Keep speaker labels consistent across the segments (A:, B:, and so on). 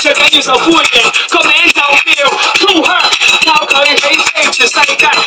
A: 最緊要受歡迎，個名就叫 Kool Herc，靠佢起飛全世界。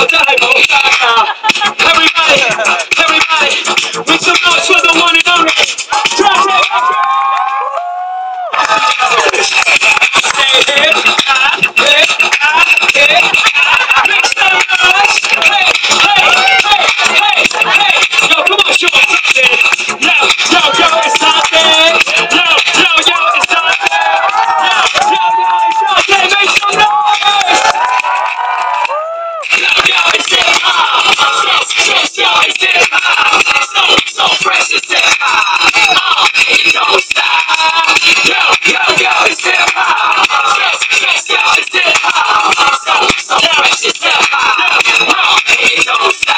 A: yo, die, bro, die. Everybody, everybody, make some noise for the one and only. Drop it. Stay here, fresh is. Oh, it don't stop. Yo, yo, yo, it's hip hop. Fresh, fresh, yo, it's hip hop. So, so. Oh, it don't stop.